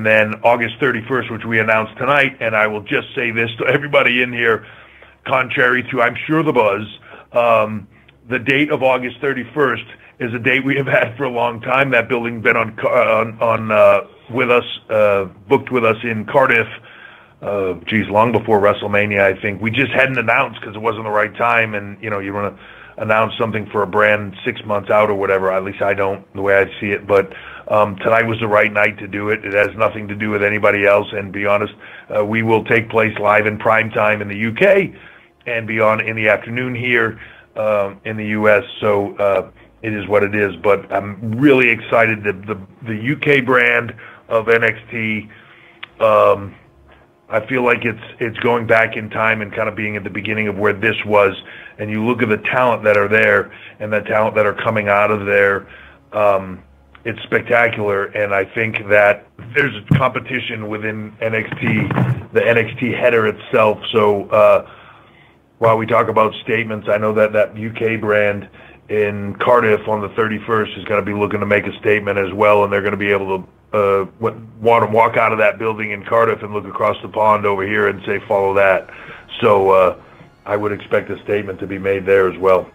and then August 31st, which we announced tonight. And I will just say this to everybody in here, contrary to I'm sure the buzz, um, the date of August 31st is a date we have had for a long time. That building been on on, on uh, with us, uh, booked with us in Cardiff. Uh, geez, long before WrestleMania, I think we just hadn't announced because it wasn't the right time, and you know you want to announce something for a brand six months out or whatever. At least I don't, the way I see it. But um, tonight was the right night to do it. It has nothing to do with anybody else. And be honest, uh, we will take place live in prime time in the UK and be on in the afternoon here uh, in the US. So uh, it is what it is. But I'm really excited that the the UK brand of NXT. Um, I feel like it's it's going back in time and kind of being at the beginning of where this was. And you look at the talent that are there and the talent that are coming out of there. Um, it's spectacular, and I think that there's competition within NXT, the NXT header itself. So uh, while we talk about statements, I know that that UK brand in Cardiff on the 31st is going to be looking to make a statement as well, and they're going to be able to uh, want to walk out of that building in Cardiff and look across the pond over here and say, follow that. So uh, I would expect a statement to be made there as well.